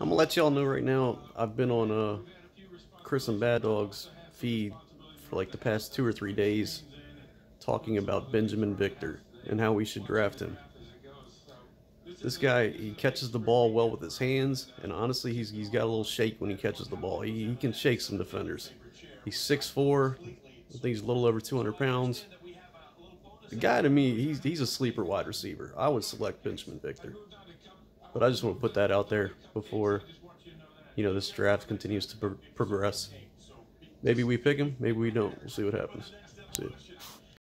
I'm gonna let y'all know right now. I've been on uh, Chris and Bad Dog's feed for like the past two or three days, talking about Binjimen Victor and how we should draft him. This guy, he catches the ball well with his hands, and honestly, he's he's got a little shake when he catches the ball. He, he can shake some defenders. He's 6'4", I think he's a little over 200 pounds. The guy to me, he's he's a sleeper wide receiver. I would select Binjimen Victor. But I just want to put that out there before, you know, this draft continues to pro- progress. Maybe we pick him, maybe we don't. We'll see what happens. See.